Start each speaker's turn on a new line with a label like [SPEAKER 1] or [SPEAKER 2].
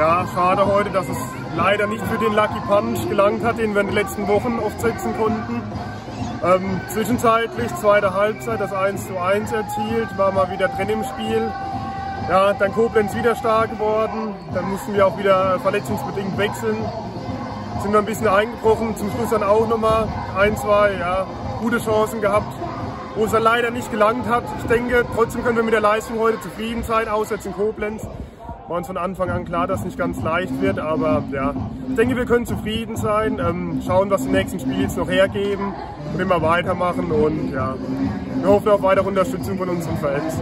[SPEAKER 1] Ja, schade heute, dass es leider nicht für den Lucky Punch gelangt hat, den wir in den letzten Wochen oft setzen konnten. Ähm, zwischenzeitlich, zweite Halbzeit, das 1 zu 1 erzielt, war mal wieder drin im Spiel. Ja, dann Koblenz wieder stark geworden, dann mussten wir auch wieder verletzungsbedingt wechseln. Sind wir ein bisschen eingebrochen, zum Schluss dann auch nochmal ein, zwei, ja, gute Chancen gehabt, wo es dann leider nicht gelangt hat. Ich denke, trotzdem können wir mit der Leistung heute zufrieden sein, außer jetzt in Koblenz. War uns von Anfang an klar, dass es nicht ganz leicht wird, aber ja, ich denke, wir können zufrieden sein, ähm, schauen, was die nächsten Spiele noch hergeben und immer weitermachen und ja, wir hoffen auf weitere Unterstützung von unseren Fans.